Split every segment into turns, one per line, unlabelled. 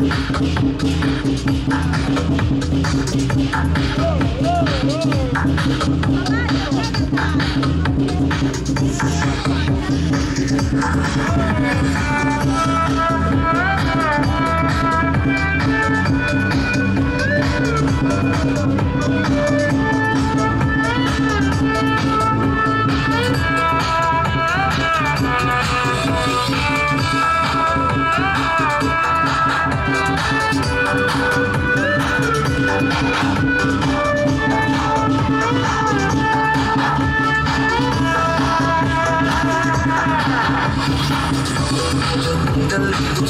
Oh, oh, oh.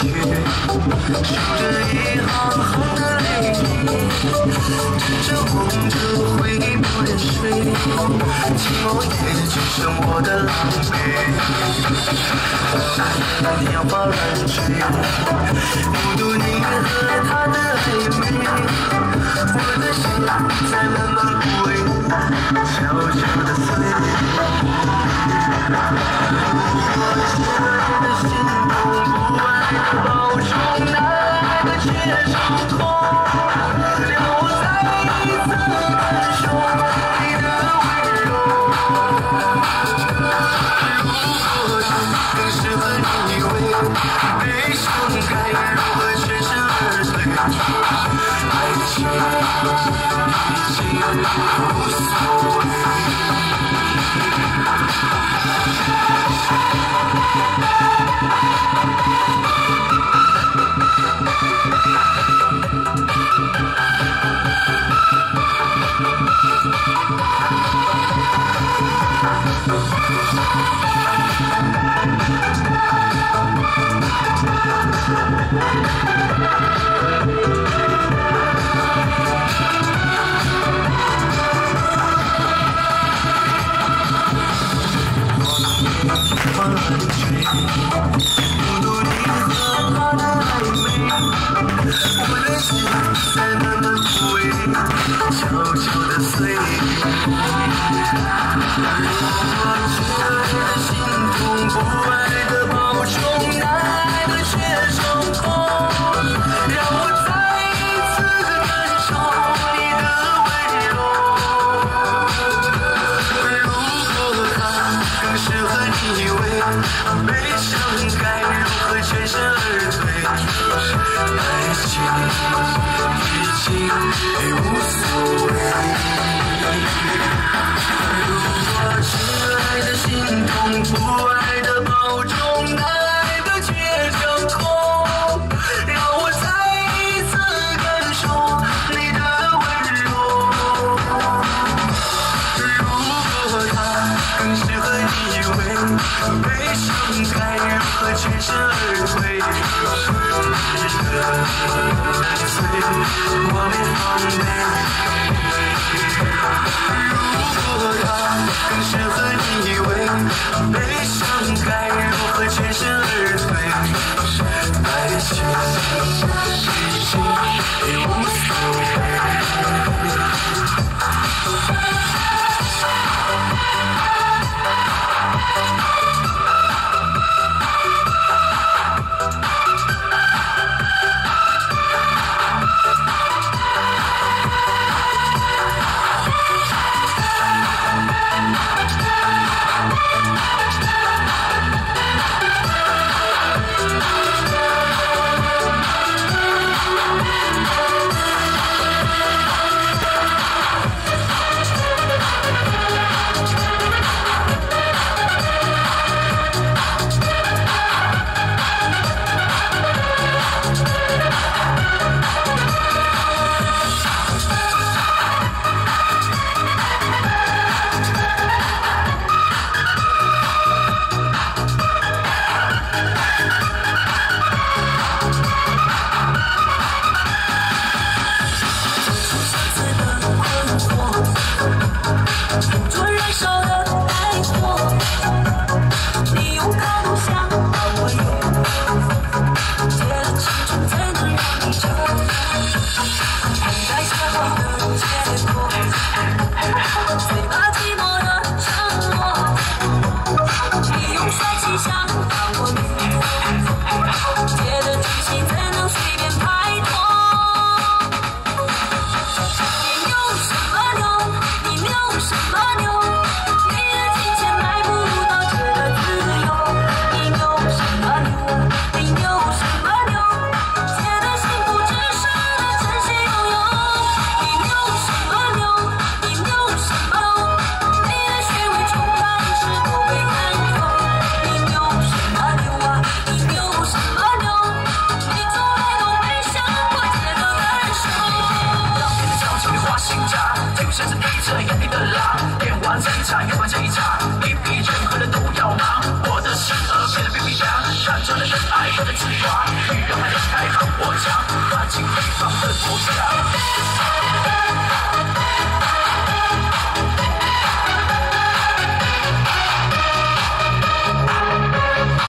写着一行行的泪，枕着梦着回忆不忍睡，寂寞夜只剩我的狼狈。漫天花乱坠，孤独你和他的暧昧，我的心在慢慢枯萎，悄悄的。She 我的心在慢慢枯萎悄悄地碎如果爱的心痛不爱的保重难爱的却成空让我再一次感受你的温柔如果他更适合依偎悲伤该如何全身而退？已经无所谓。如果真爱的心痛不安以为悲伤该如何全身而退爱的碎我背包没如果他更适合爱的计划，欲让爱的开放我家，抓
紧北
方的不强。